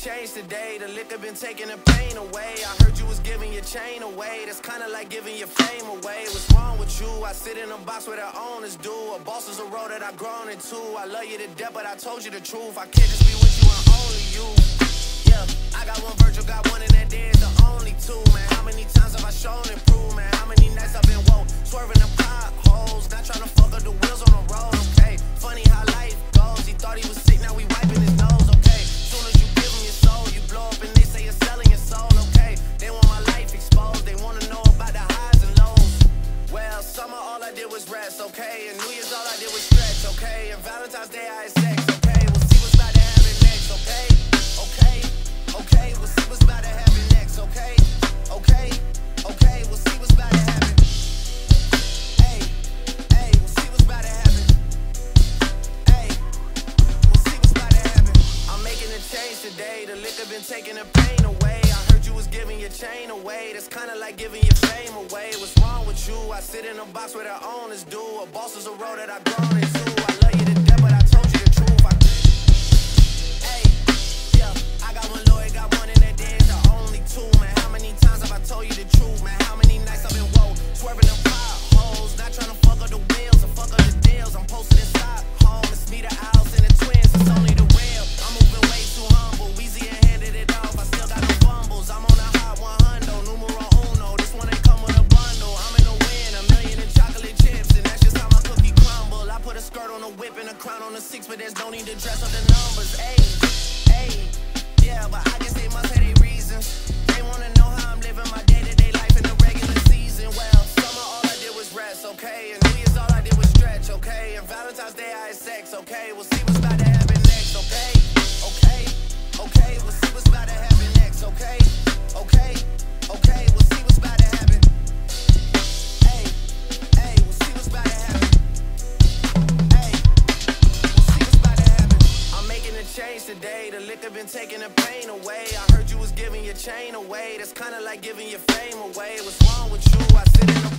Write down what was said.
change today. The liquor been taking the pain away. I heard you was giving your chain away. That's kinda like giving your fame away. What's wrong with you? I sit in a box where the owners do. A boss is a road that I've grown into. I love you to death, but I told you the truth. I can't just be with you and only you. Yeah, I got one virtual, got one in that day the only two, man. How many times have I shown and proved, man? How many nights I've been woke, swerving the potholes, not trying to fuck up the wheels on the road, okay? Funny how life goes. He thought he was sick, now we wiping his nose, okay? Soon as you give him your soul, you blow up and they say you're selling your soul, okay? They want my life exposed, they wanna know about the highs and lows. Well, summer all I did was rest, okay? And New Year's all I did was stretch, okay? And Valentine's Day I Been taking the pain away. I heard you was giving your chain away. That's kinda like giving your fame away. What's wrong with you? I sit in a box where the owners do. A boss is a road that I've grown into. Crown on a six, but there's no need to dress up the numbers. Ayy, ayy, yeah, but I guess they must have their reasons. They wanna know how I'm living my day-to-day life in the regular season. Well, summer all I did was rest, okay, and New Year's all I did was stretch, okay, and Valentine's Day I had sex, okay. We'll see what's about to happen next, okay, The liquor been taking the pain away. I heard you was giving your chain away. That's kinda like giving your fame away. What's wrong with you? I sit in